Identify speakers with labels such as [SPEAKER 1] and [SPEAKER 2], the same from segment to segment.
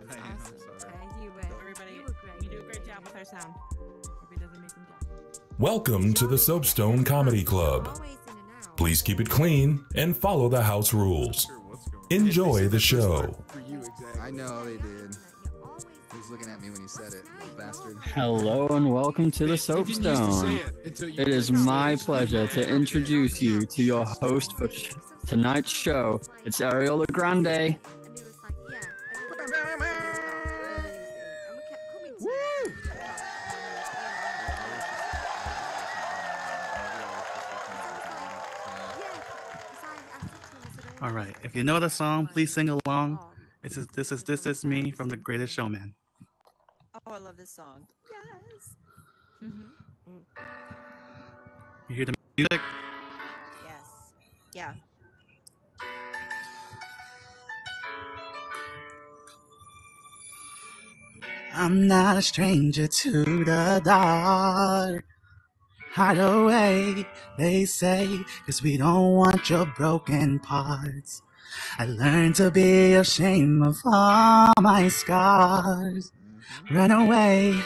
[SPEAKER 1] That's
[SPEAKER 2] I am,
[SPEAKER 1] awesome.
[SPEAKER 2] sorry.
[SPEAKER 1] Okay, you were.
[SPEAKER 3] Everybody,
[SPEAKER 1] you great.
[SPEAKER 3] you do a great job with our sound. Hope it doesn't make them jealous.
[SPEAKER 4] Welcome to the Soapstone Comedy Club.
[SPEAKER 1] Always in and out.
[SPEAKER 4] Please keep it clean and follow the house rules.
[SPEAKER 2] Sure, what's going on?
[SPEAKER 4] Enjoy the show.
[SPEAKER 2] part For you, exactly.
[SPEAKER 5] I know they did.
[SPEAKER 1] You're
[SPEAKER 5] He was looking at me when he said it, bastard.
[SPEAKER 6] Hello and welcome to the
[SPEAKER 2] They didn't used to say
[SPEAKER 6] Soapstone.
[SPEAKER 2] it until you
[SPEAKER 6] It is my pleasure to introduce you to your host for tonight's show. It's Ariola Grande.
[SPEAKER 3] All right. If you know the song, please sing along. This is this is this is me from The Greatest Showman.
[SPEAKER 7] Oh, I love this song. Yes. Mm-hmm.
[SPEAKER 3] You hear the music?
[SPEAKER 7] Yes. Yeah.
[SPEAKER 3] I'm not a stranger to the dark. Hide away, they say, cause we don't want your broken parts. I learned to be ashamed of all my scars. Mm-hmm. Run away,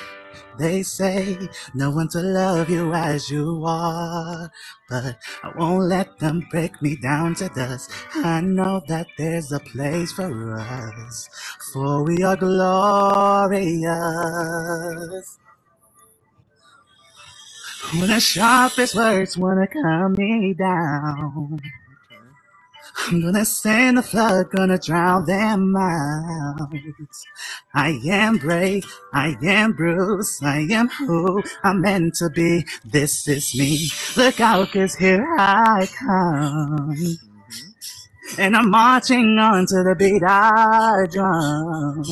[SPEAKER 3] they say, no one to love you as you are. But I won't let them break me down to dust. I know that there's a place for us, for we are glorious. When the sharpest words wanna calm me down, I'm gonna send the flood, gonna drown them out. I am brave, I am bruised, I am who I'm meant to be. This is me. Look out, cause here I come. And I'm marching on to the beat I drum.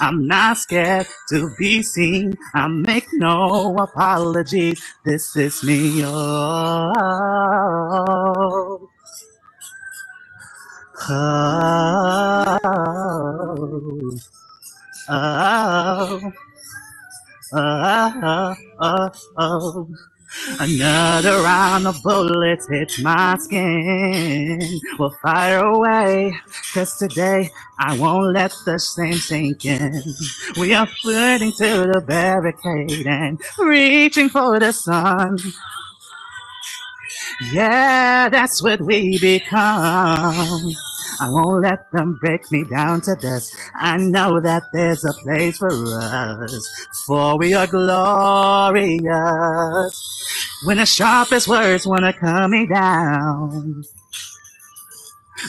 [SPEAKER 3] I'm not scared to be seen. I make no apologies. This is me. Oh, oh, oh, oh, oh, oh. Another round of bullets hits my skin. Will fire away, cause today I won't let the same sink in. We are flirting to the barricade and reaching for the sun. Yeah, that's what we become. I won't let them break me down to dust. I know that there's a place for us, for we are glorious. When the sharpest words wanna cut me down,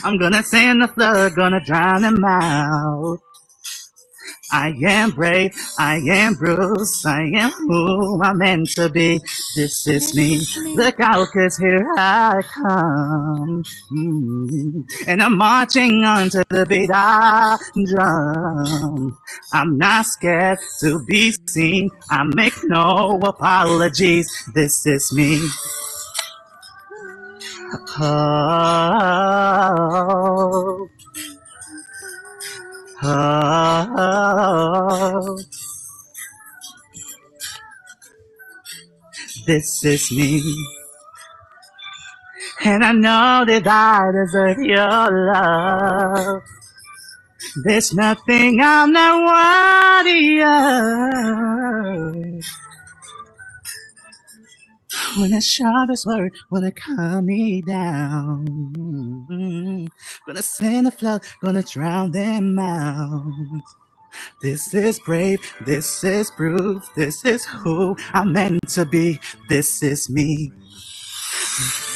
[SPEAKER 3] I'm gonna send the flood, gonna drown them out. I am brave, I am bruised, I am who I'm meant to be. This is me. Look out, cause here I come. Mm. And I'm marching on to the beat I drum. I'm not scared to be seen. I make no apologies. This is me. Oh, this is me. And I know that I deserve your love. There's nothing I'm not worthy of. When the sharpest word wanna calm me down, gonna send the flood, gonna drown them out. This is brave, this is proof, this is who I'm meant to be, this is me.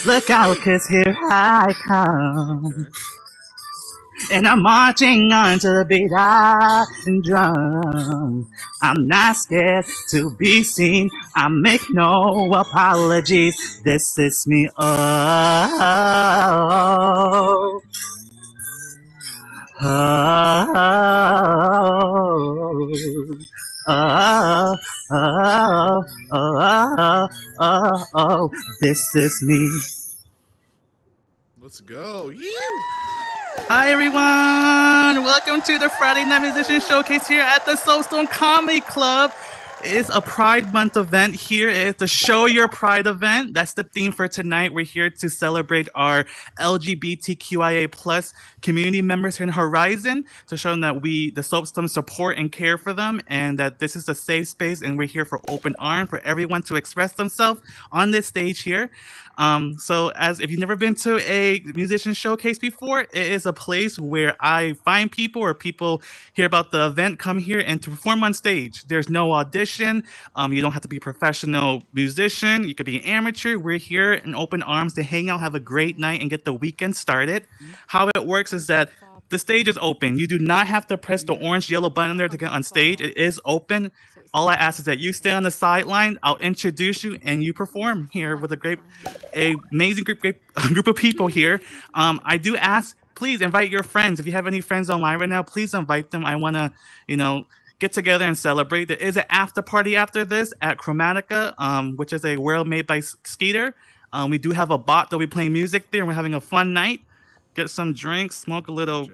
[SPEAKER 3] Look out, cause here I come. And I'm marching on to the beat I drum. I'm not scared to be seen. I make no apologies. This is me. Oh, oh, oh, oh, oh, oh, oh, this is me.
[SPEAKER 2] Let's go. Yeah.
[SPEAKER 3] Hi everyone! Welcome to the Friday Night Musician Showcase here at the Soapstone Comedy Club.
[SPEAKER 7] It's a Pride Month event here. It's a Show Your Pride event. That's the theme for tonight. We're here to celebrate our LGBTQIA plus community members here in Horizon to show them that we, the Soapstone, support and care for them, and that this is a safe space, and we're here for open arms for everyone to express themselves on this stage here. Um, so, as if you've never been to a musician showcase before, it is a place where I find people or people hear about the event, come here and to perform on stage. There's no audition. Um, you don't have to be a professional musician. You could be an amateur. We're here in open arms to hang out, have a great night, and get the weekend started. How it works is that the stage is open. You do not have to press the orange yellow button there to get on stage. It is open. All I ask is that you stay on the sideline. I'll introduce you and you perform here with a great, a amazing group, great group of people here. Um, I do ask, please invite your friends. If you have any friends online right now, please invite them. I want to, you know, get together and celebrate. There is an after party after this at Chromatica, um, which is a world made by Skeeter. Um, we do have a bot that we playing music there. And we're having a fun night. Get some drinks, smoke a little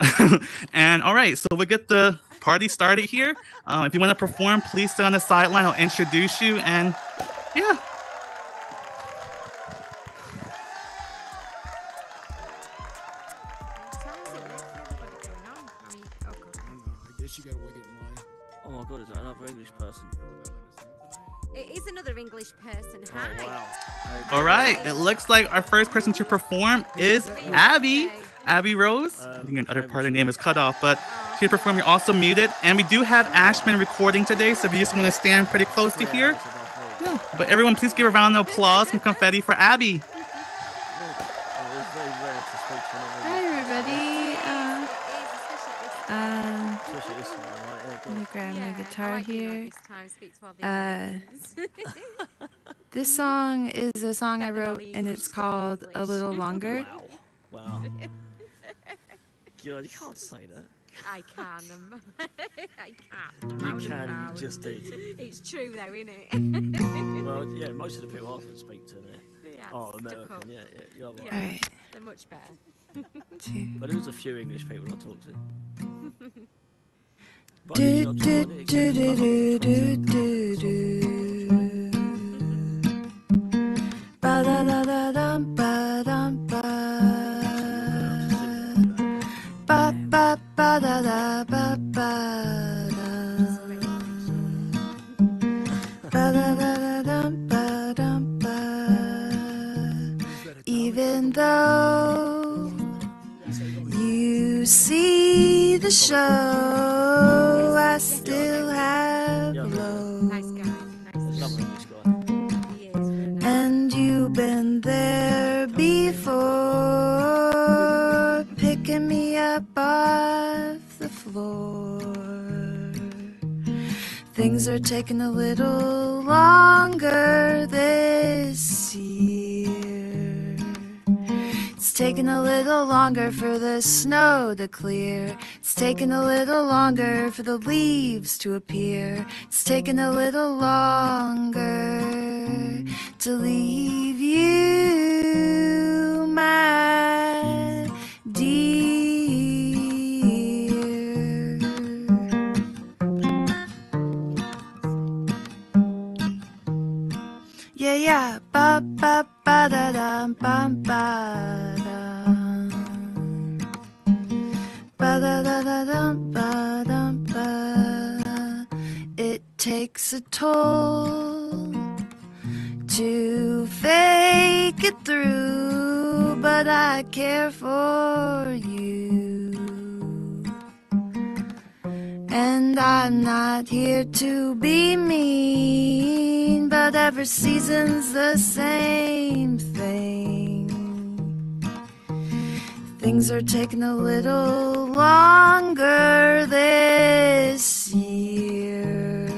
[SPEAKER 7] and all right, so we get the party started here. Um, if you want to perform, please stay on the sideline. I'll introduce you, and yeah.
[SPEAKER 8] Another English person.
[SPEAKER 9] Hi.
[SPEAKER 8] Oh wow.
[SPEAKER 7] All right, it looks like our first person to perform is Abby. Abby Rose. I think another part of the name is cut off, but she perform. You're also muted, and we do have Ashman recording today, so if you just want to stand pretty close to here. Yeah. But everyone, please give a round of applause and confetti for Abby.
[SPEAKER 8] Oh, it's very rare to speak to another
[SPEAKER 10] Hi everybody. Um, um,
[SPEAKER 8] especially this one, right? Yeah,
[SPEAKER 10] let my guitar here. Uh, this song is a song I wrote, and it's called "A Little Longer."
[SPEAKER 8] Wow. God, you can't say that.
[SPEAKER 9] I can. um, I can.
[SPEAKER 8] You can
[SPEAKER 9] loud.
[SPEAKER 8] just do.
[SPEAKER 9] It's true though, isn't it?
[SPEAKER 8] Well, yeah, most of the people I can speak to, they're,
[SPEAKER 9] Yeah,
[SPEAKER 8] oh, American, yeah, yeah, you're right.
[SPEAKER 9] Yeah.
[SPEAKER 10] Alright.
[SPEAKER 9] They're much better.
[SPEAKER 8] But there was a few English people I talked to.
[SPEAKER 10] Do do do do do do do. Ba da da da dum dum ba. Ba ba da da ba ba. Ba da da da dum dum. Even though you see the show, I still have low.
[SPEAKER 9] Nice guy. Nice
[SPEAKER 8] Another English guy.
[SPEAKER 9] He is very nice.
[SPEAKER 10] And you've been there before, picking me up off the floor. Things are taking a little longer this year. Taking a little longer for the snow to clear. It's taking a little longer for the leaves to appear. It's taking a little longer to leave you, my dear. Yeah, yeah, ba ba ba da da ba ba It takes a toll to fake it through, but I care for you. And I'm not here to be mean, but every season's the same thing. Things are taking a little longer this year.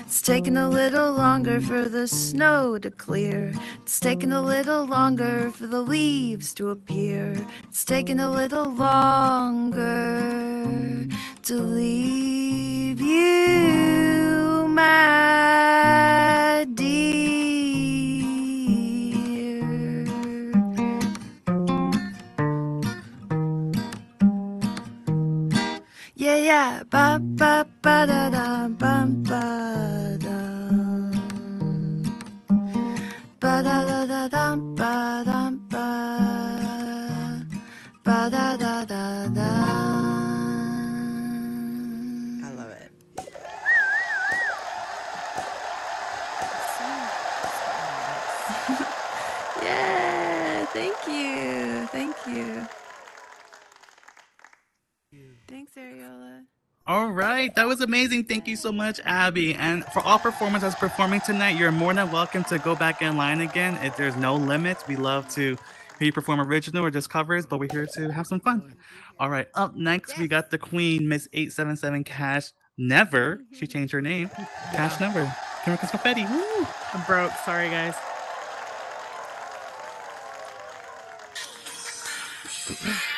[SPEAKER 10] It's taking a little longer for the snow to clear. It's taking a little longer for the leaves to appear. It's taking a little longer to leave you, my dear. Yeah. Ba ba ba da da bum ba da. Ba da da da dum
[SPEAKER 7] amazing. Thank you so much, Abby. And for all performers that's performing tonight, you're more than welcome to go back in line again. If there's no limits, we love to hear you perform original or just covers, but we're here to have some fun. All right, up next we got the Queen, Miss 877 Cash Never. She mm-hmm. changed her name. Cash Never. Chemicals Confetti. Woo!
[SPEAKER 8] I'm broke. Sorry, guys.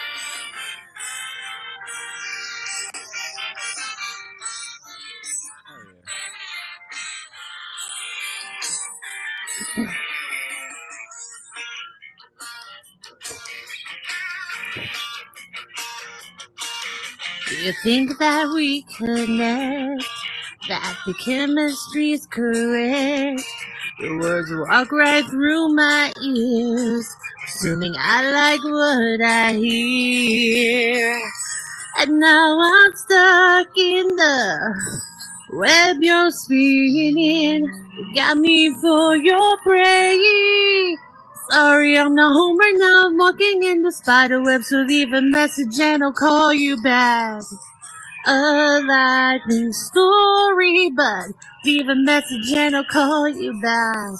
[SPEAKER 11] think that we connect? That the chemistry's correct? The words walk right through my ears, assuming I like what I hear. And now I'm stuck in the web you're spinning. You got me for your prey. Sorry, I'm not home right now. I'm walking in the spider web, so leave a message and I'll call you back. A lightning story, but leave a message and I'll call you back.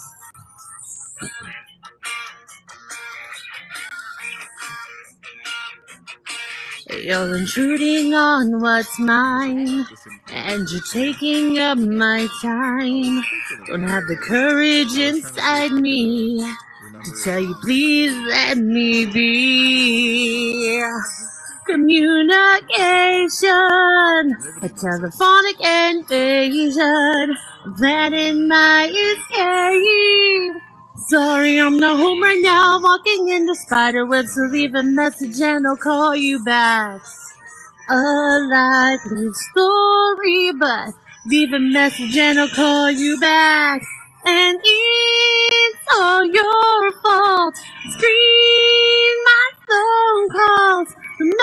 [SPEAKER 11] You're intruding on what's mine, and you're taking up my time. Don't have the courage inside me to tell you, please let me be. Communication, a telephonic invasion, that in my escape. Sorry, I'm not home right now, walking in the spider web, so leave a message and I'll call you back. A likely story, but leave a message and I'll call you back. And it's all your fault. Screen my phone calls. No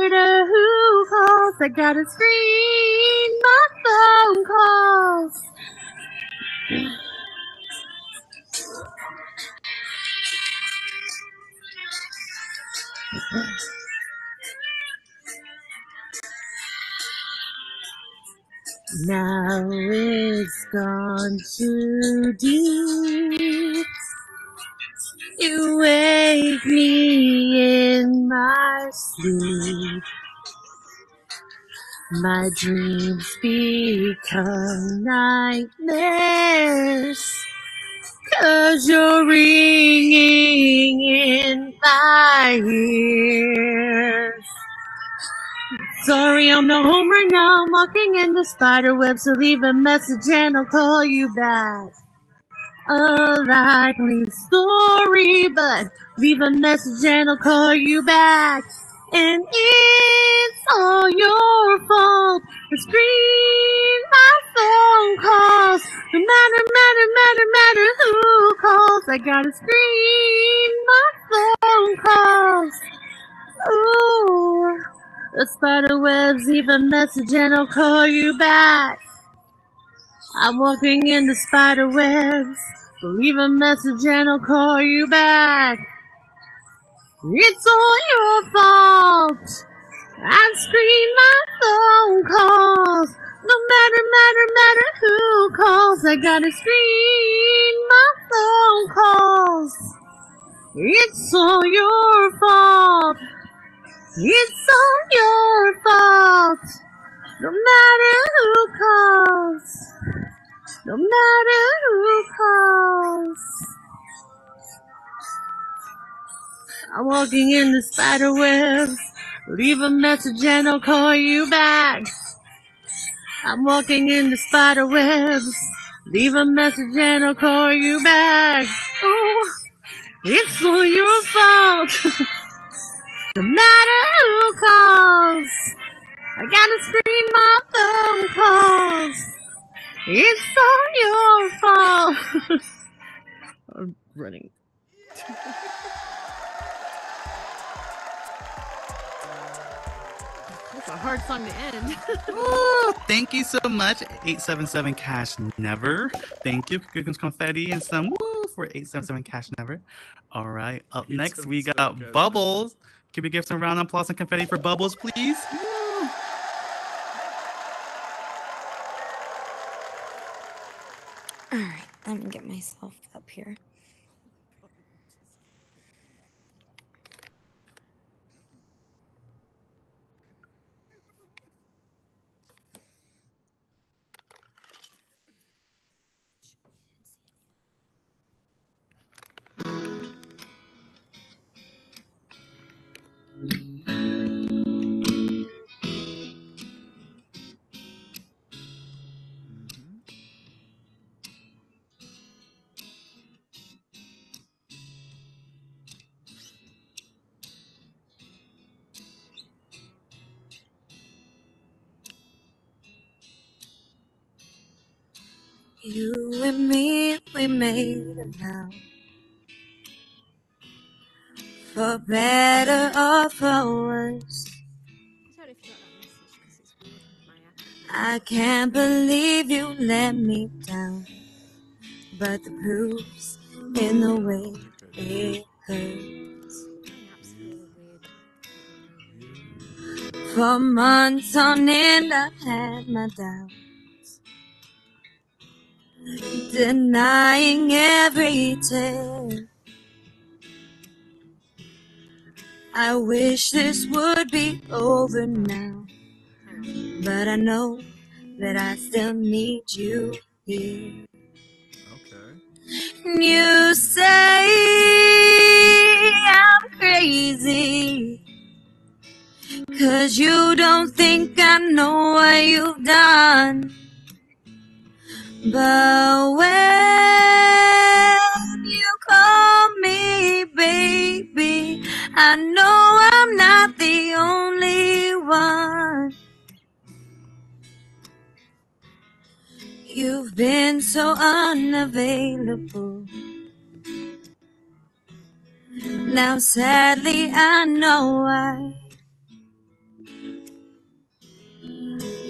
[SPEAKER 11] matter who calls, I gotta screen my phone calls. Now it's gone too deep. You wake me in my sleep. My dreams become nightmares. Cause you're ringing in my ears. Sorry, I'm not home right now. I'm walking in the spider web, so leave a message and I'll call you back. A likely story, but leave a message and I'll call you back. And it's all your fault. Screen my phone calls. No matter, matter, matter, matter who calls, I gotta screen my phone calls. Ooh. The spider webs leave a message and I'll call you back. I'm walking in the spider webs. Leave a message and I'll call you back. It's all your fault. I screen my phone calls. No matter, matter, matter who calls, I gotta screen my phone calls. It's all your fault. It's all your fault. No matter who calls. No matter who calls. I'm walking in the spider webs. Leave a message and I'll call you back. I'm walking in the spider webs. Leave a message and I'll call you back. Oh, it's all your fault. No matter who calls, I gotta screen my phone calls. It's all your fault. I'm running. That's a hard song to end.
[SPEAKER 7] Ooh, thank you so much, 877 Cash Never. Thank you. Give us confetti and some woo for 877 Cash Never. All right. Up next, we got Bubbles. Can we give some round of applause and confetti for Bubbles, please?
[SPEAKER 12] All right, let me get myself up here. And me, we made it now. For better or for worse. I can't believe you let me down. But the proof's in the way it hurts. For months on end, I've had my doubts. Denying every tear. I wish this would be over now. But I know that I still need you here. You say I'm crazy. Cause you don't think I know what you've done. But when you call me baby, I know I'm not the only one. You've been so unavailable. Now, sadly, I know why.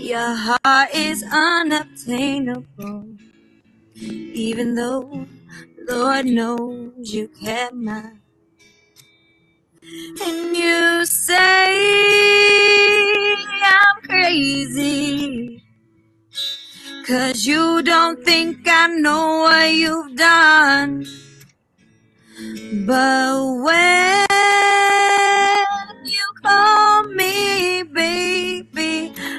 [SPEAKER 12] Your heart is unobtainable. Even though Lord knows you mine. And you say I'm crazy. Cause you don't think I know what you've done. But when you call me baby,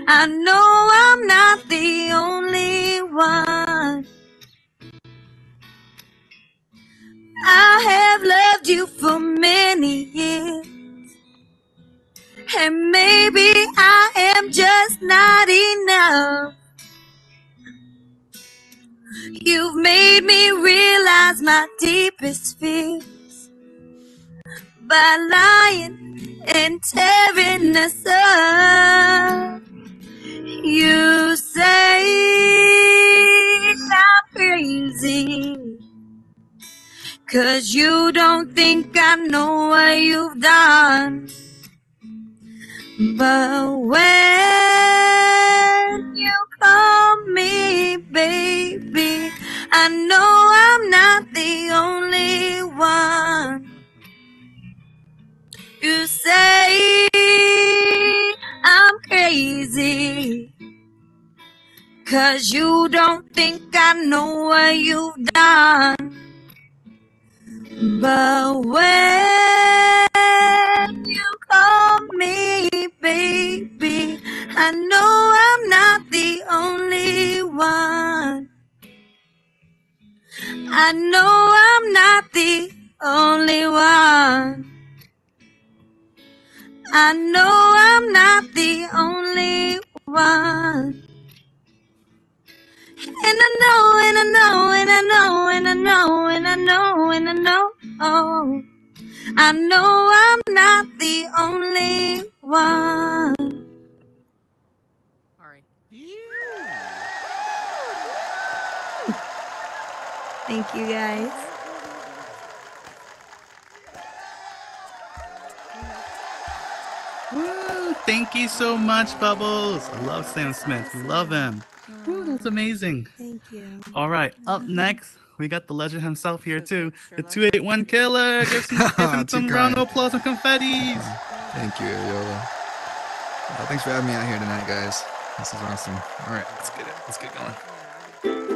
[SPEAKER 12] I know I'm not the only one. I have loved you for many years. And maybe I am just not enough. You've made me realize my deepest fears by lying and tearing us up. You say I'm crazy. Cause you don't think I know what you've done. But when you call me baby, I know I'm not the only one. You say I'm crazy. Cause you don't think I know what you've done. But when you call me baby, I know I'm not the only one. I know I'm not the only one. I know I'm not the only one. And I know, and I know, and I know, and I know, and I know, and I know. Oh, I know I'm not the only one. Thank you guys.
[SPEAKER 7] Thank you so much, Bubbles. I love Sam Smith. Love him. Woo, that's amazing.
[SPEAKER 12] Thank you.
[SPEAKER 7] All right, up next, we got the legend himself here too. The 281 Killer. Give some, give him some round of applause and confettis.
[SPEAKER 13] Thank you, Ayola. Uh, thanks for having me out here tonight, guys. This is awesome. All right, let's get it. Let's get going.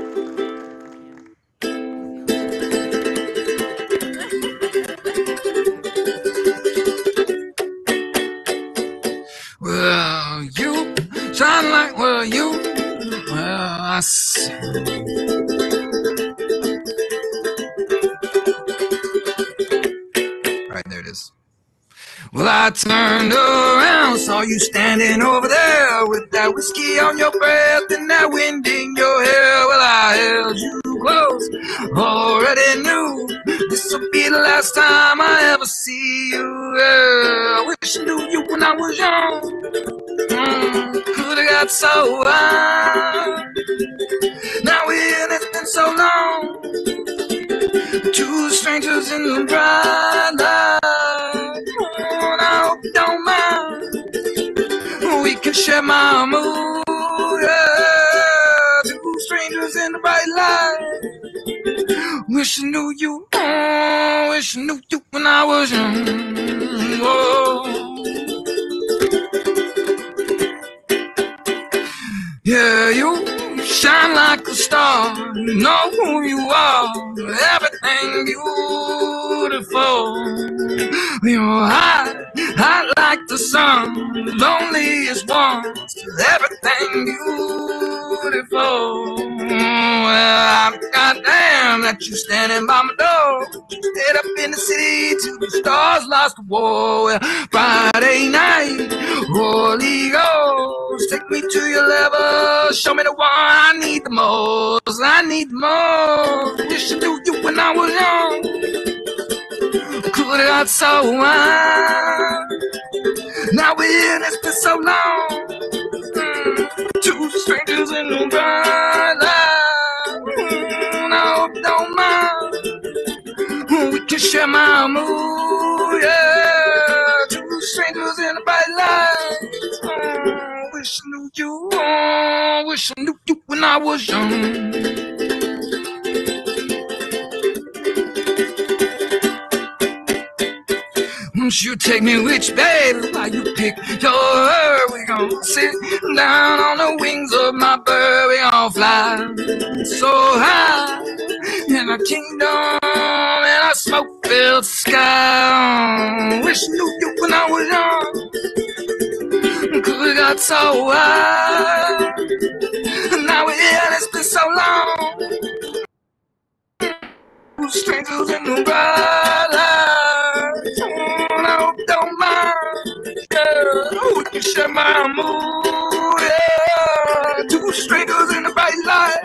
[SPEAKER 13] You. Well, I. Right there it is. Well, I turned around, saw you standing over there with that whiskey on your breath and that wind in your hair. Well, I held you close, already knew this would be the last time I ever see you. Yeah, I wish I knew you when I was young. Mm, have got so high. Now we're it's been so long. Two strangers in the bright light. Oh, I hope you don't mind. We can share my mood. Yeah. Two strangers in the bright light. Wish I knew you. Oh, wish I knew you when I was young. Oh. Shine like a star. Know who you are. Everything beautiful. You're hot, hot like the sun. The loneliest one. Everything beautiful. Well, I'm goddamn that you standing by my door. Head up in the city till the stars lost the war. Well, Friday night, Holy Ghost, take me to your level. Show me the one I need the most. I need the most. Wish I knew you when I was young. Have got so wild. Now we're in it's so long. Mm, Two strangers in the light. Mm, I hope you don't mind. We can share my mood, yeah. Two strangers in the bright light. Mm, wish I knew you, oh, wish I knew you when I was young. Won't you take me with you, baby? While you pick your herb, we gon' sit down on the wings of my bird. We gon' fly so high in a kingdom in a smoke-filled sky. Wish I knew you when I was young. Could have got so high. Now we're here, it's been so long. Strangers in the bright oh, share my mood. Yeah, two strangers in the bright light.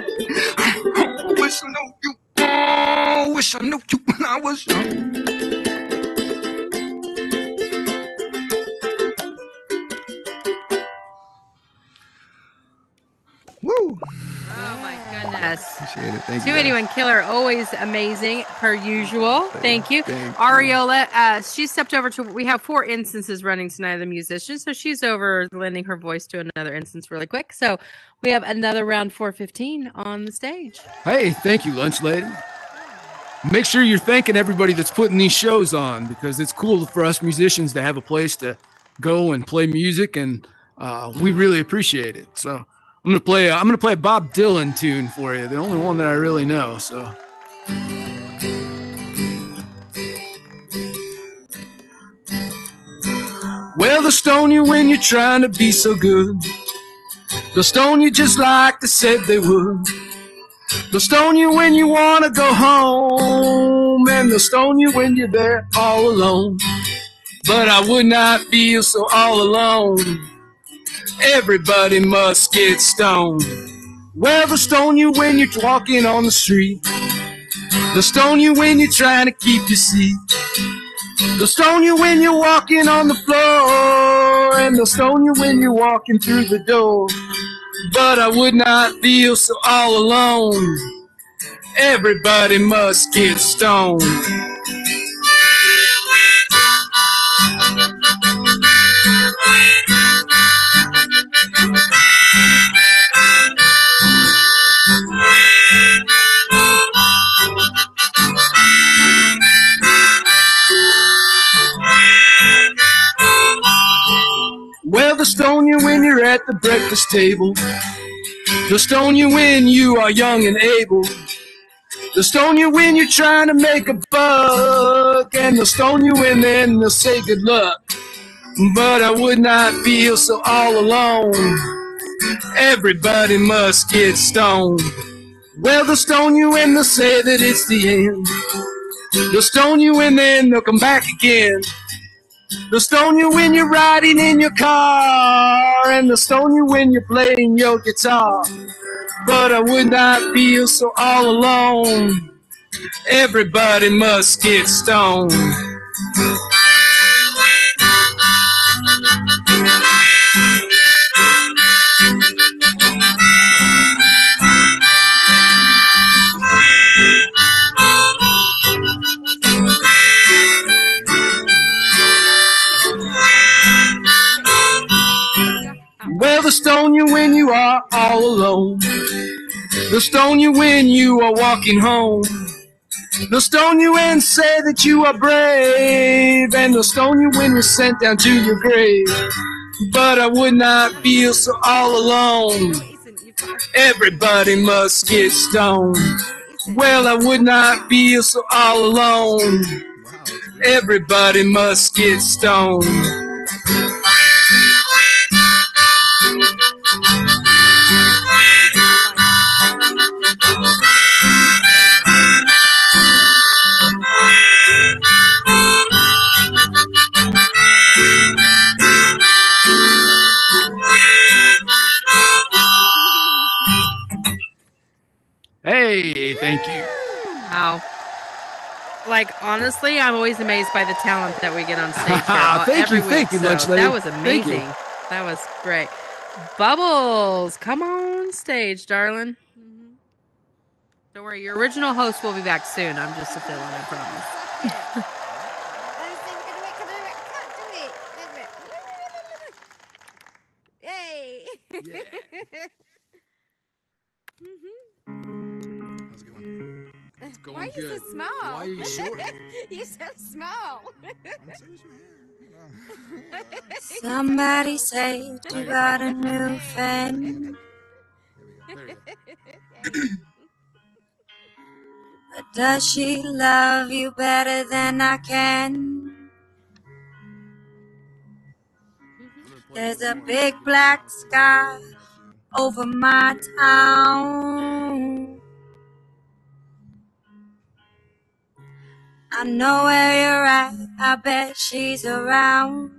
[SPEAKER 13] Wish I knew you. Oh, wish I knew you when I was young. Woo!
[SPEAKER 9] Goodness.
[SPEAKER 13] Appreciate it. Thank
[SPEAKER 9] Two
[SPEAKER 13] you.
[SPEAKER 9] eighty one killer, always amazing per usual. Thank you, Ariola. Uh, she stepped over to. We have four instances running tonight of the musician, so she's over lending her voice to another instance really quick. So we have another round four fifteen on the stage.
[SPEAKER 14] Hey, thank you, lunch lady. Make sure you're thanking everybody that's putting these shows on because it's cool for us musicians to have a place to go and play music, and uh, we really appreciate it. So I'm gonna play. I'm gonna play a Bob Dylan tune for you, the only one that I really know. So. Well, they'll stone you when you're trying to be so good. They'll stone you just like they said they would. They'll stone you when you want to go home, and they'll stone you when you're there all alone. But I would not feel so all alone. Everybody must get stoned. Well, they'll stone you when you're walking on the street. They'll stone you when you're trying to keep your seat. They'll stone you when you're walking on the floor, and they'll stone you when you're walking through the door. but I would not feel so all alone. Everybody must get stoned. Stone you when you're at the breakfast table. They'll stone you when you are young and able. They'll stone you when you're trying to make a buck. And they'll stone you and then they'll say good luck. But I would not feel so all alone. Everybody must get stoned. Well, they'll stone you and they'll say that it's the end. They'll stone you and then they'll come back again. They'll stone you when you're riding in your car, and they'll stone you when you're playing your guitar. But I would not feel so all alone. Everybody must get stoned. Well, they'll stone you when you are all alone. They'll stone you when you are walking home. They'll stone you and say that you are brave. And they'll stone you when you're sent down to your grave. But I would not feel so all alone. Everybody must get stoned. Well, I would not feel so all alone. Everybody must get stoned.
[SPEAKER 8] Hey, thank you.
[SPEAKER 9] Wow. Like honestly, I'm always amazed by the talent that we get on stage. Here,
[SPEAKER 8] Thank
[SPEAKER 9] every
[SPEAKER 8] you, thank
[SPEAKER 9] week,
[SPEAKER 8] you, lunch lady.
[SPEAKER 9] That was amazing. That was great. Bubbles, come on stage, darling. Mm-hmm. Don't worry, your original host will be back soon. I'm just a fill-in, I promise.
[SPEAKER 15] Yay!
[SPEAKER 13] going
[SPEAKER 15] Why are you
[SPEAKER 13] good.
[SPEAKER 15] so small?
[SPEAKER 13] Why are you short?
[SPEAKER 15] You're so small.
[SPEAKER 12] Somebody say you got a new friend. But does she love you better than I can? Mm-hmm. There's a big black sky over my town. I know where you're at, I bet she's around.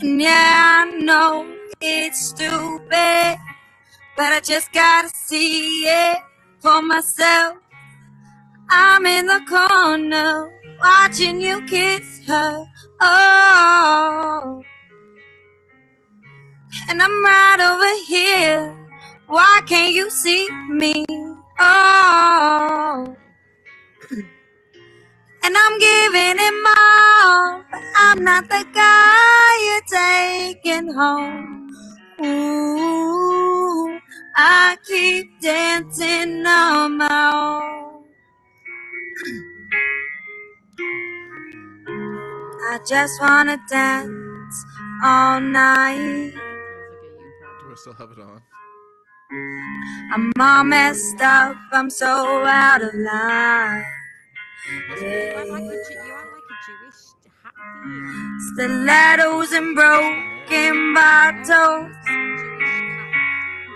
[SPEAKER 12] And yeah, I know it's stupid, but I just gotta see it for myself. I'm in the corner watching you kiss her. Oh, and I'm right over here. Why can't you see me? Oh, and I'm giving it all, but I'm not the guy you're taking home. Ooh, I keep dancing on my own. I just wanna dance all night.
[SPEAKER 13] Do I still have it on?
[SPEAKER 12] I'm all messed up, I'm so out of line. Stilettos and broken bottles.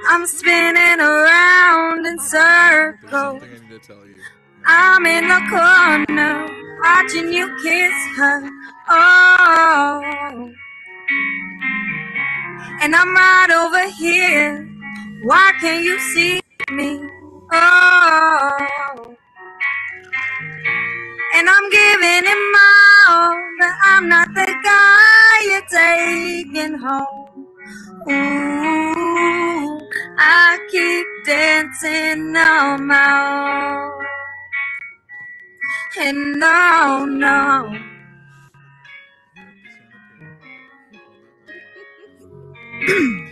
[SPEAKER 12] I'm spinning around in circles.
[SPEAKER 13] I need to tell you.
[SPEAKER 12] I'm in the corner watching you kiss her. Oh, and I'm right over here. Why can't you see me? Oh, and I'm giving it my all, but I'm not the guy you're taken home. Ooh, I keep dancing on my own. And no, no.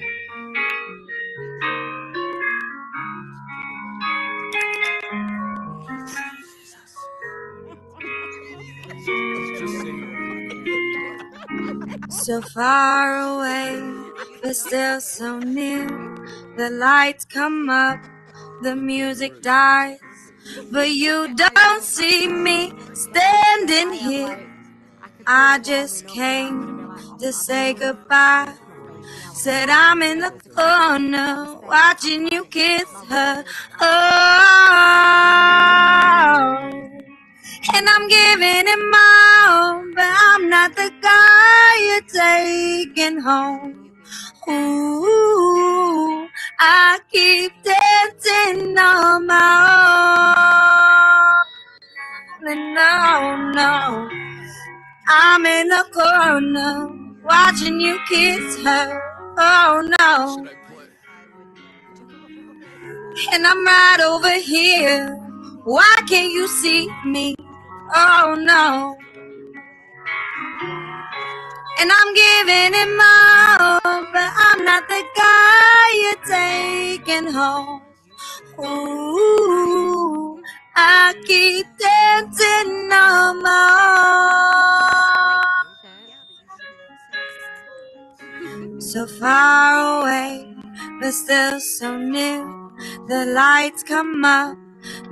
[SPEAKER 12] So far away, but still so near. The lights come up, the music dies, but you don't see me standing here. I just came to say goodbye. Said I'm in the corner watching you kiss her. Oh. And I'm giving it my all, but I'm not the guy you're taking home. Ooh, I keep dancing on my own. And no, no, I'm in the corner watching you kiss her. Oh no. And I'm right over here. Why can't you see me? Oh no. And I'm giving it my all, but I'm not the guy you're taking home. Ooh, I keep dancing on my own. So far away, but still so near. The lights come up,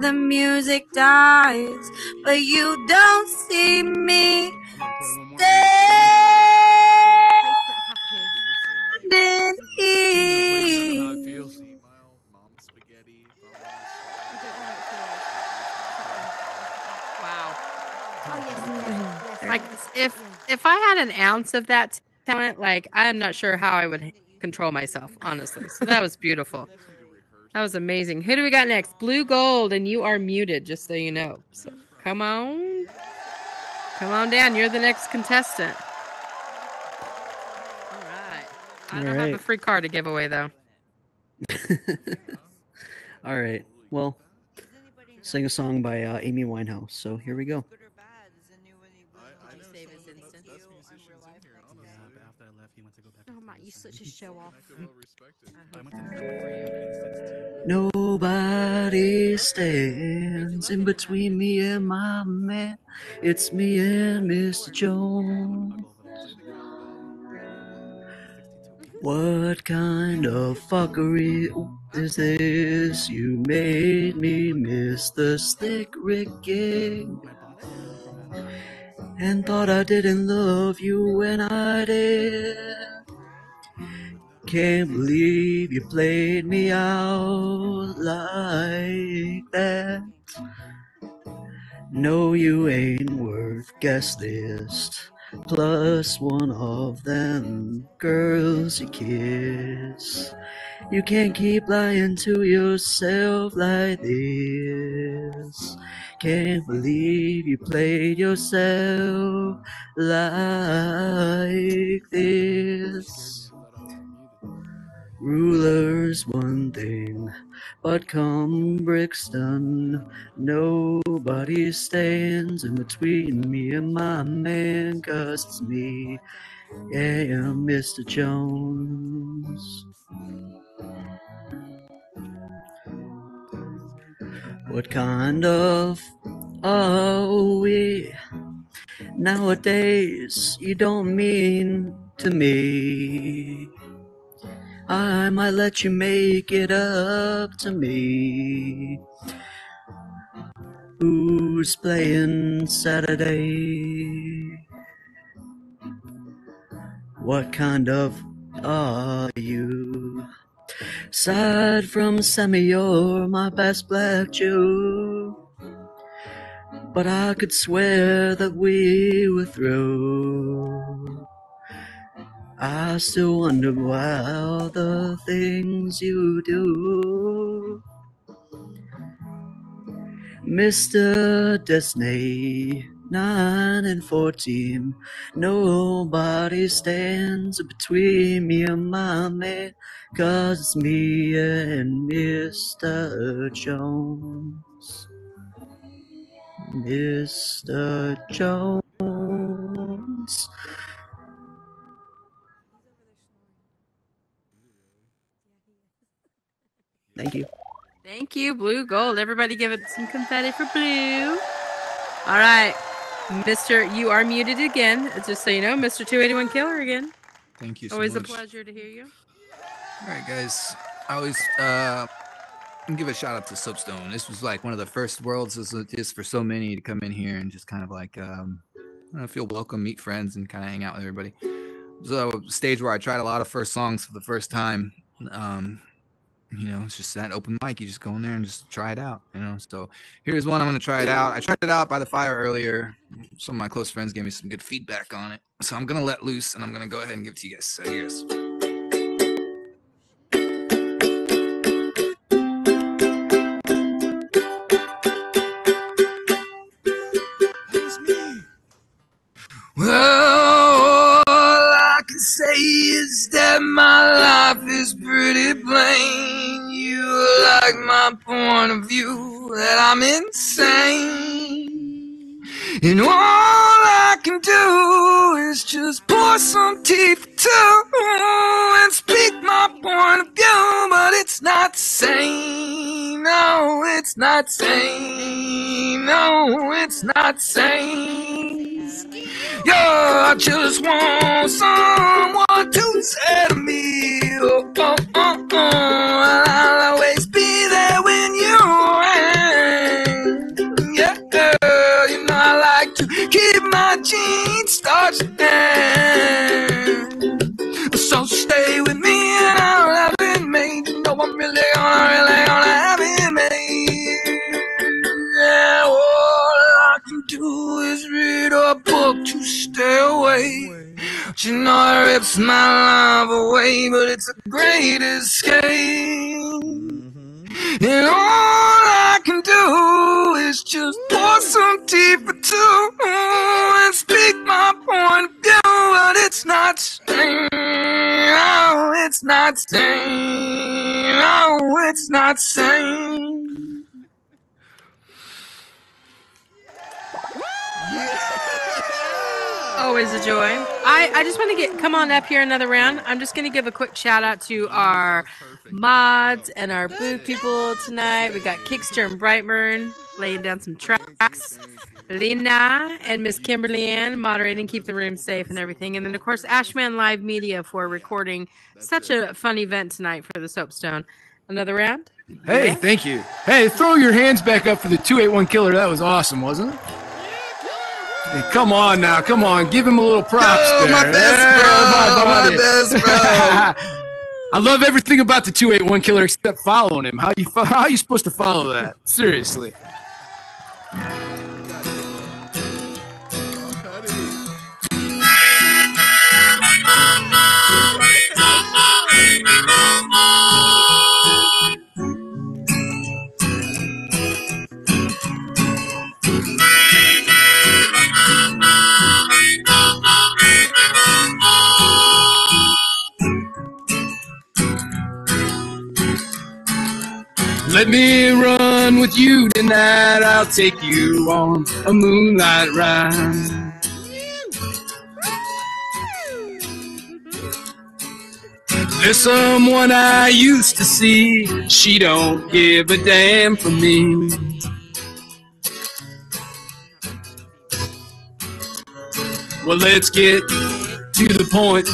[SPEAKER 12] the music dies, but you don't see me standing here.
[SPEAKER 9] Wow. Like if if I had an ounce of that talent, like I'm not sure how I would control myself, honestly. So that was beautiful. That was amazing. Who do we got next? Blue Gold, and you are muted, just so you know. So come on. Come on down. You're the next contestant. All right. I don't
[SPEAKER 16] All
[SPEAKER 9] have a free car to give away though.
[SPEAKER 16] All right. Well, sing a song by uh, Amy Winehouse. So here we go.
[SPEAKER 9] Oh my, you're such a show off.
[SPEAKER 16] Nobody stands in between me and my man. It's me and Mr. Jones. What kind of fuckery is this? You made me miss the Slick Rick gig. And thought I didn't love you when I did. Can't believe you played me out like that. No, you ain't worth guest list. Plus one of them girls you kiss. You can't keep lying to yourself like this. Can't believe you played yourself like this. Rulers one thing, but come Brixton, nobody stands in between me and my man, 'cause it's me, yeah, Mr. Jones. What kind of are we? Nowadays, you don't mean to me. I might let you make it up to me. Who's playing Saturday? What kind of are you? Aside from Sammy, you're my best black Jew. But I could swear that we were through. I still wonder why all the things you do. Mr. Disney, nine and fourteen. Nobody stands between me and my man, cause it's me and Mr. Jones. Mr. Jones. Thank you.
[SPEAKER 9] Thank you, Blue Gold. Everybody give it some confetti for Blue. All right. Mr. You are muted again. Just so you know, Mr. 281 Killer again.
[SPEAKER 13] Thank you so
[SPEAKER 9] Always
[SPEAKER 13] much.
[SPEAKER 9] a pleasure to hear you.
[SPEAKER 13] All right, guys. I always uh, give a shout out to Soapstone. This was like one of the first worlds as it is for so many to come in here and just kind of like um, I don't know, feel welcome, meet friends, and kind of hang out with everybody. So a stage where I tried a lot of first songs for the first time. Um, you know, it's just that open mic. You just go in there and just try it out. You know, so here's one I'm gonna try it out. I tried it out by the fire earlier. Some of my close friends gave me some good feedback on it, so I'm gonna let loose and I'm gonna go ahead and give it to you guys. So here's. Can say is that my life is pretty plain. You like my point of view, that I'm insane. And all I can do is just pour some for two and speak my point of view, but it's not sane. No, it's not sane. No, it's not sane. Yo, I just want someone to say to me, oh, oh, oh, oh, I'll always be there when you hang. Yeah, girl, you know I like to keep my jeans starched and so stay with me and I'll have it made. You know I'm really gonna, really gonna a book to stay away. But you know it rips my life away, but it's a great escape. And all I can do is just pour some tea for two and speak my point of view, but it's not sane. No, it's not sane. No, it's not sane.
[SPEAKER 9] Always a joy. I, I just want to get come on up here another round. I'm just going to give a quick shout out to our mods and our booth people tonight. We got Kickster and Brightburn laying down some tracks. Lena and Miss Kimberly Ann moderating, keep the room safe and everything. And then, of course, Ashman Live Media for recording such a fun event tonight for the Soapstone. Another round?
[SPEAKER 14] Hey, thank you. Hey, throw your hands back up for the 281 killer. That was awesome, wasn't it? Hey, come on now, come on, give him a little props
[SPEAKER 13] Oh,
[SPEAKER 14] there.
[SPEAKER 13] my best bro, my
[SPEAKER 14] buddy.
[SPEAKER 13] best bro.
[SPEAKER 14] I love everything about the 281 killer except following him. How you how you supposed to follow that? Seriously. Let me run with you tonight. I'll take you on a moonlight ride. There's someone I used to see. She don't give a damn for me. Well, let's get to the point.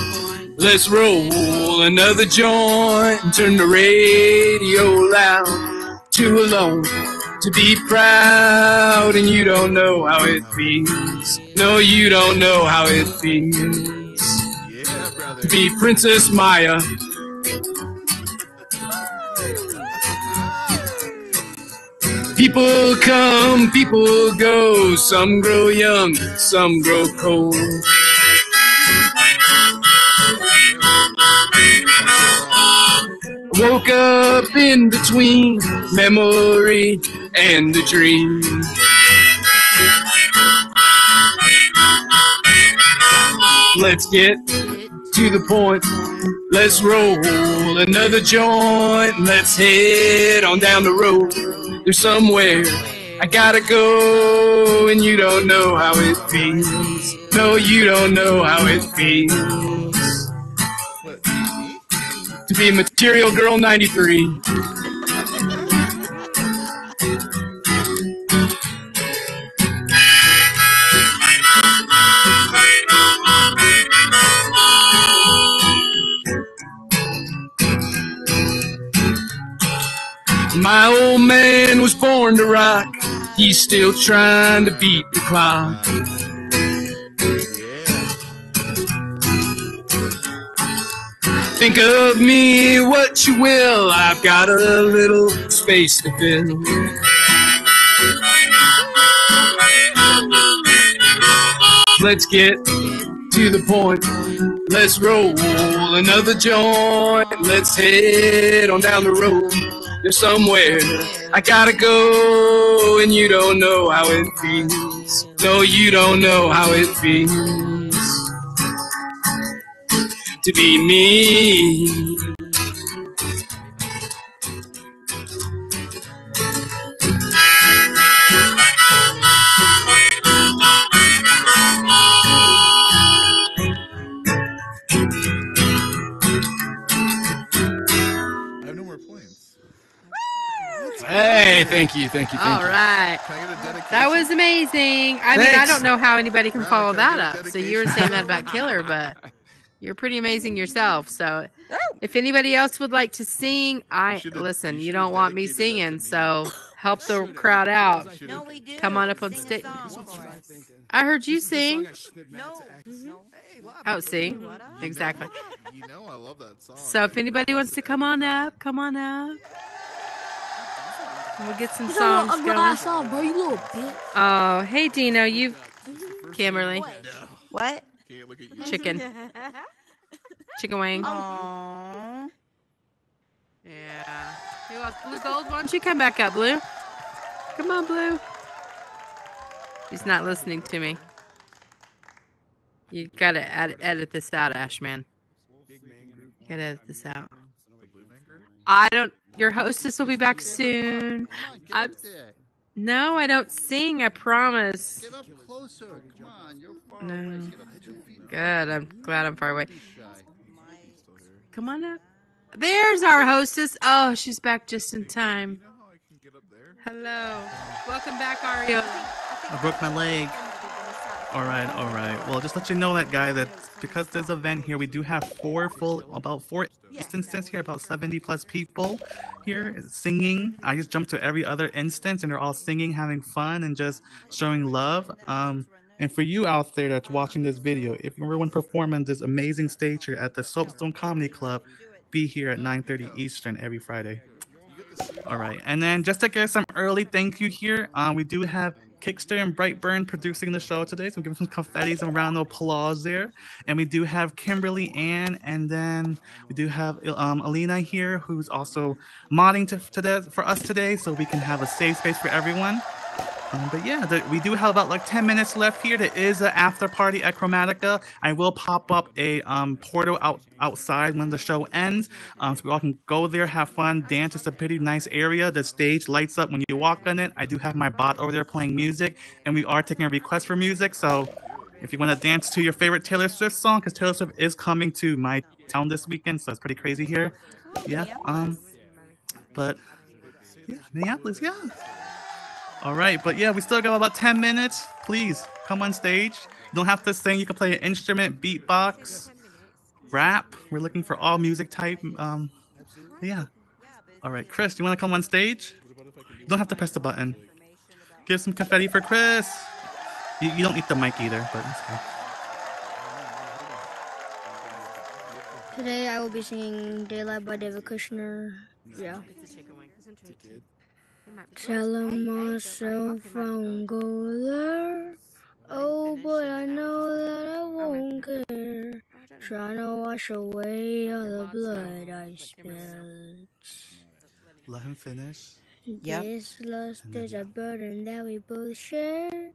[SPEAKER 14] Let's roll another joint and turn the radio loud. Too alone to be proud, and you don't know how it feels. No, you don't know how it feels to be Princess Maya. People come, people go. Some grow young, some grow cold. Woke up in between memory and a dream. let's get to the point. Let's roll another joint. Let's head on down the road. There's somewhere I gotta go, and you don't know how it feels. No, you don't know how it feels to be a Material Girl 93. My old man was born to rock. He's still trying to beat the clock. Think of me what you will. I've got a little space to fill. Let's get to the point. Let's roll another joint. Let's head on down the road. There's somewhere I gotta go, and you don't know how it feels. No, you don't know how it feels to be me. I have no more complaints hey, thank you, thank you, thank
[SPEAKER 9] All
[SPEAKER 14] you.
[SPEAKER 9] right. That was amazing. I mean, I don't know how anybody can follow that up. So you were saying that about Killer, but you're pretty amazing yourself. So if anybody else would like to sing, I listen, you don't want me singing, so help the crowd out. Come on up on stage. I heard you sing. Oh, see? Exactly.
[SPEAKER 2] You know I love that song.
[SPEAKER 9] So if anybody wants to come on up, come on up. We'll get some
[SPEAKER 17] You got
[SPEAKER 9] songs
[SPEAKER 17] a
[SPEAKER 9] going.
[SPEAKER 17] glass on, bro. You little bitch.
[SPEAKER 9] Oh, hey Dino, you Kimberly.
[SPEAKER 15] What?
[SPEAKER 9] Chicken. Chicken wing. Oh.
[SPEAKER 15] Aww.
[SPEAKER 9] Yeah. Who else? Blue Gold, why don't you come back up, Blue? Come on, Blue. He's not listening to me. You gotta ed- edit this out, Ashman. You gotta edit this out. I don't. Your hostess will be back soon. I'm, no, I don't sing. I promise.
[SPEAKER 2] Get up closer. Come on. You're far
[SPEAKER 9] No.
[SPEAKER 2] away. Get up. Two feet.
[SPEAKER 9] Good. I'm glad I'm far away. Come on up. There's our hostess. Oh, she's back just in time. Hello. Welcome back, Ario.
[SPEAKER 7] I broke my leg. All right, all right. Well, just let you know that guy that because there's an event here, we do have four full, about four instances here, about 70 plus people here singing. I just jumped to every other instance, and they're all singing, having fun, and just showing love. Um, and for you out there that's watching this video, if you ever want to perform on this amazing stage here at the Soapstone Comedy Club, be here at 9:30 Eastern every Friday. All right, and then just to get some early thank you here, uh, we do have Kickster and Brightburn producing the show today, so give them some confetti, some round of applause there. And we do have Kimberly Ann, and then we do have um, Alina here, who's also modding to, today for us today, so we can have a safe space for everyone. Um, but yeah, the, we do have about like 10 minutes left here. There is an after party at Chromatica. I will pop up a um, portal out outside when the show ends, um, so we all can go there, have fun, dance. It's a pretty nice area. The stage lights up when you walk on it. I do have my bot over there playing music, and we are taking a request for music. So if you want to dance to your favorite Taylor Swift song, because Taylor Swift is coming to my town this weekend, so it's pretty crazy here. Yeah. Um. But yeah, Minneapolis. Yeah. All right, but yeah, we still got about 10 minutes. Please come on stage. You don't have to sing. You can play an instrument, beatbox, rap. We're looking for all music type. Um, yeah. All right, Chris, you want to come on stage? You don't have to press the button. Give some confetti for Chris. You, you don't need the mic either, but it's.
[SPEAKER 17] Today I will be singing Daylight by David Kushner. Yeah. Telling myself I won't go there. Oh but I know that I won't care. Trying to wash away all the blood I spilled.
[SPEAKER 7] Let him finish.
[SPEAKER 17] This lust is a burden that we both share.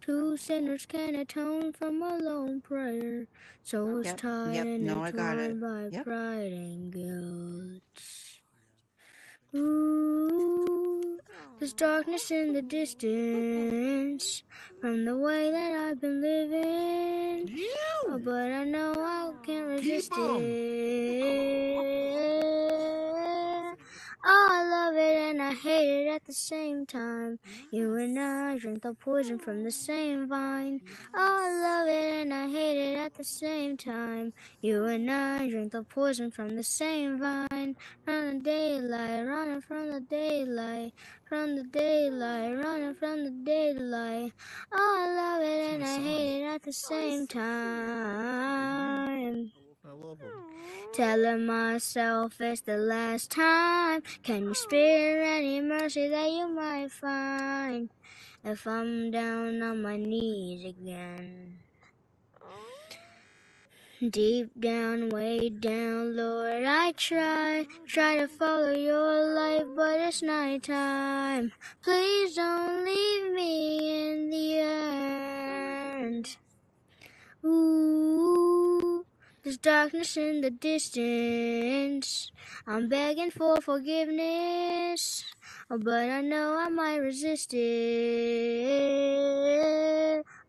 [SPEAKER 17] Two sinners can atone from a lone prayer. Souls
[SPEAKER 15] Yep,
[SPEAKER 17] tied
[SPEAKER 15] yep,
[SPEAKER 17] and
[SPEAKER 15] no, I got it.
[SPEAKER 17] by
[SPEAKER 15] Yep.
[SPEAKER 17] pride and guilt. Ooh, there's darkness in the distance from the way that I've been living. Oh, but I know I can't resist it. Oh, I love it and I hate it at the same time. You and I drink the poison from the same vine. Oh, I love it and I hate it at the same time. You and I drink the poison from the same vine. From the daylight, running from the daylight. From the daylight, running from the daylight. Oh, I love it and I hate it at the same time.
[SPEAKER 2] I love him.
[SPEAKER 17] Telling myself it's the last time. Can you spare any mercy that you might find if I'm down on my knees again? Deep down, way down, Lord, I try, try to follow your light, but it's night time. Please don't leave me in the end. Ooh, there's darkness in the distance. I'm begging for forgiveness, but I know I might resist it.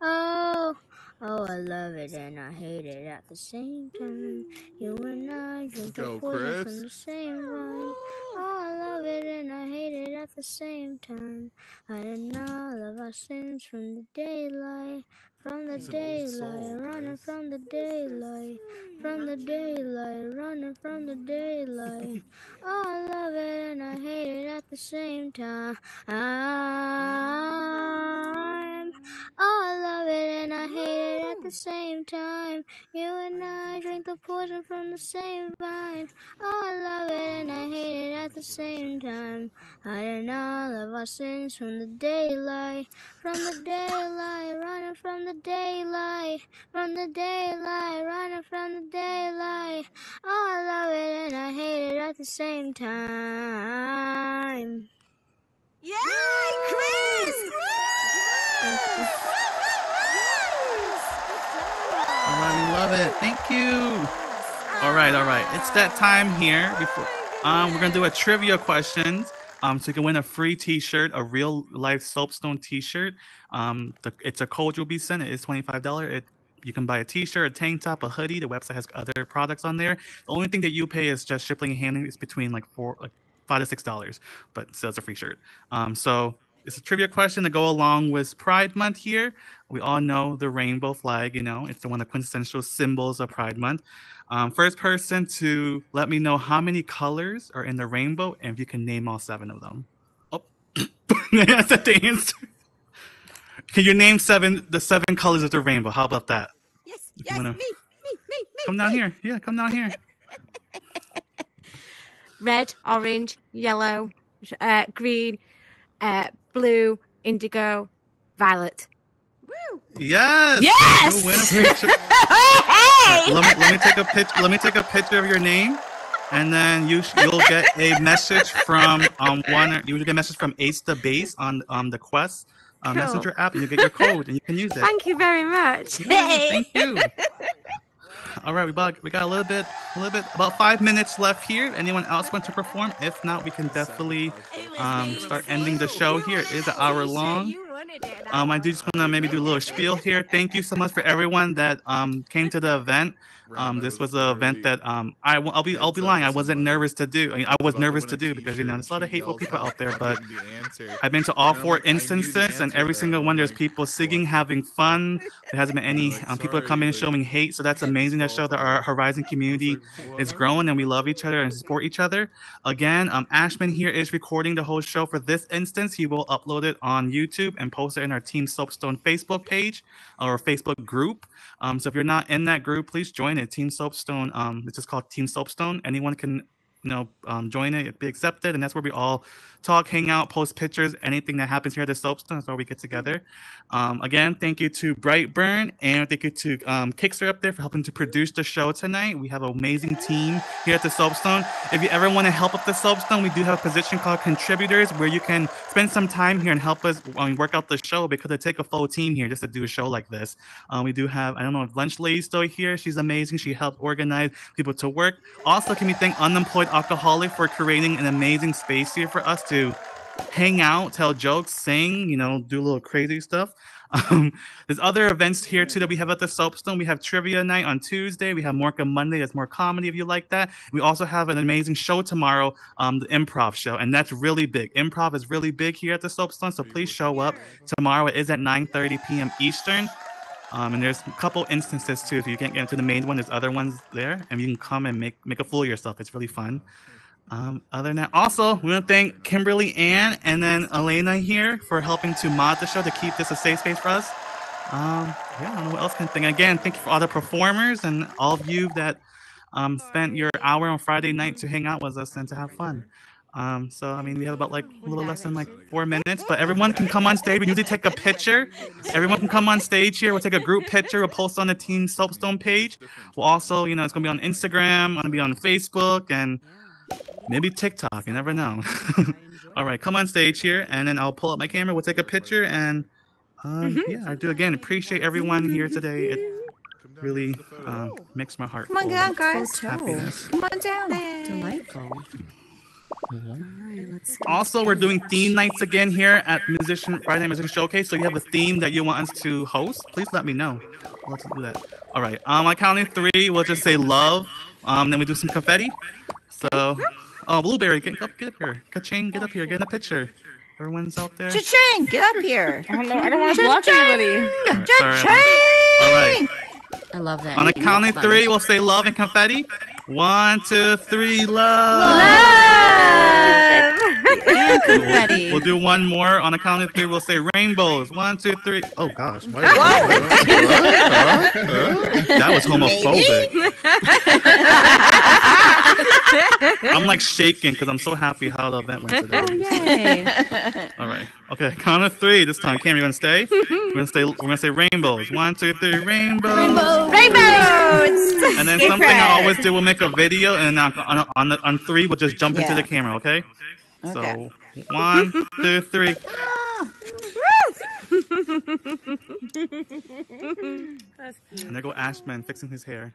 [SPEAKER 17] Oh. Oh, I love it and I hate it at the same time. You and I drink
[SPEAKER 2] Go,
[SPEAKER 17] poison from the same vine. Oh, I love it and I hate it at the same time. Hiding all of our sins from the daylight, from the
[SPEAKER 2] It's an old
[SPEAKER 17] daylight, running from the daylight, from the daylight, running from the daylight. Oh, I love it and I hate it at the same time. Oh, I love it and I hate it at the same time. You and I drink the poison from the same vine. Oh, I love it and I hate it at the same time. Hiding all of our sins from the daylight, from the daylight, running from the daylight, from the daylight, running from the daylight. Oh, I love it and I hate it at the same time.
[SPEAKER 15] Yay, Chris!
[SPEAKER 7] All right, we love it. Thank you. All right, all right. It's that time here. Before, um, we're gonna do a trivia questions. Um, so you can win a free T-shirt, a real life soapstone T-shirt. Um, the, it's a code you'll be sent. It is twenty five dollar. It you can buy a T-shirt, a tank top, a hoodie. The website has other products on there. The only thing that you pay is just shipping and handling. It's between like four, like five to six dollars, but still it's a free shirt. Um, so it's a trivia question to go along with Pride Month here. We all know the rainbow flag, you know, it's the one of the quintessential symbols of Pride Month. Um, first person to let me know how many colors are in the rainbow and if you can name all seven of them. Oh, that's the answer. Can you name seven the seven colors of the rainbow? How about that?
[SPEAKER 15] Yes,
[SPEAKER 7] If
[SPEAKER 15] yes,
[SPEAKER 7] wanna-
[SPEAKER 15] me, me, me, me.
[SPEAKER 7] Come down here. Yeah, come down here.
[SPEAKER 11] Red, orange, yellow, uh, green, uh, blue, indigo, violet.
[SPEAKER 7] Yes.
[SPEAKER 11] Yes!
[SPEAKER 7] You win a picture.
[SPEAKER 11] hey!
[SPEAKER 7] let, me, let me take a picture. Let me take a picture of your name, and then you you'll get a message from um one. You will get a message from Ace the Base on um the Quest uh,
[SPEAKER 11] Cool.
[SPEAKER 7] Messenger app, and you get your code, and you can use it.
[SPEAKER 11] Thank you very much.
[SPEAKER 7] Yeah, thank you. All right, we got we got a little bit, a little bit, about five minutes left here. Anyone else want to perform? If not, we can definitely um, start ending the show here. It is an hour long. Um, I do just want to maybe do a little spiel here. Thank you so much for everyone that um, came to the event. Um, this was an event that um, I, will be I'll be lying. I wasn't nervous to do. I, mean, I was nervous to do because you know there's a lot of hateful people out there. But I've been to all four instances, and every single one there's people singing, having fun. There hasn't been any um, people coming in showing hate. So that's amazing. That show that our Horizon community is growing and we love each other and support each other. Again, um, Ashman here is recording the whole show for this instance. He will upload it on YouTube and post it in our Team Soapstone Facebook page or Facebook group. Um, so if you're not in that group, please join Team Soapstone. Um, it's just called Team Soapstone. Anyone can you know, um, join it, be accepted, and that's where we all talk, hang out, post pictures, anything that happens here at the Soapstone. That's where we get together. Um, again, thank you to Brightburn and thank you to um, Kickster up there for helping to produce the show tonight. We have an amazing team here at the Soapstone. If you ever want to help up the Soapstone, we do have a position called contributors where you can spend some time here and help us um, work out the show because it take a full team here just to do a show like this. Um, we do have, I don't know if Lunch Lady's still here. She's amazing. She helped organize people to work. Also, can we thank Unemployed Alcoholic for creating an amazing space here for us to hang out, tell jokes, sing, you know, do a little crazy stuff. Um, there's other events here too that we have at the Soapstone. We have trivia night on Tuesday. We have Morka Monday. That's more comedy if you like that. We also have an amazing show tomorrow, um, the improv show, and that's really big. Improv is really big here at the Soapstone, so please show up tomorrow. It is at 9:30 p.m. Eastern. Um, and there's a couple instances too. If you can't get into the main one, there's other ones there, and you can come and make make a fool of yourself. It's really fun. Um, other than that, also we want to thank Kimberly Ann and then Elena here for helping to mod the show to keep this a safe space for us. Um, yeah, I don't know what else can think. Again, thank you for all the performers and all of you that um, spent your hour on Friday night to hang out with us and to have fun. Um, so I mean, we have about like a little less than like four minutes, but everyone can come on stage. We usually take a picture. Everyone can come on stage here. We'll take a group picture. We'll post on the Team Soapstone page. We'll also, you know, it's gonna be on Instagram, gonna be on Facebook, and maybe TikTok. You never know. All right, come on stage here, and then I'll pull up my camera. We'll take a picture, and um, yeah, I do again appreciate everyone here today. It really um, makes my heart.
[SPEAKER 12] Come on down,
[SPEAKER 7] of
[SPEAKER 12] guys.
[SPEAKER 7] Happiness.
[SPEAKER 12] Come on down.
[SPEAKER 9] Delightful.
[SPEAKER 7] Also, we're doing theme nights again here at Musician Friday Night Musician Showcase. So if you have a theme that you want us to host, please let me know. Let's do that. All right. Um, on counting three, we'll just say love. Um, then we do some confetti. So, oh, blueberry, get up, get up here. Ka-ching, get up here, get in the picture. Everyone's out there.
[SPEAKER 12] Cha-ching! Get up here.
[SPEAKER 9] I don't know. I don't want to block anybody.
[SPEAKER 7] Sorry. All right.
[SPEAKER 9] I love that.
[SPEAKER 7] On a count of three, we'll say love and confetti. One, two, three, love.
[SPEAKER 12] And confetti.
[SPEAKER 7] We'll do one more. On a count of three, we'll say rainbows. One, two, three. Oh gosh. why- that was homophobic. I'm like shaking because I'm so happy how the event went today. Oh, All right. Okay. Count of three this time. Cam, you gonna stay? We're gonna stay. We're gonna say rainbows. One, two, three. Rainbows.
[SPEAKER 12] Rainbows. Rainbows.
[SPEAKER 7] And then something I always do, we'll make a video, and on on, on, the, on three, we'll just jump into the camera. Okay.
[SPEAKER 12] Okay.
[SPEAKER 7] So one, two, three. And there go Ashman fixing his hair.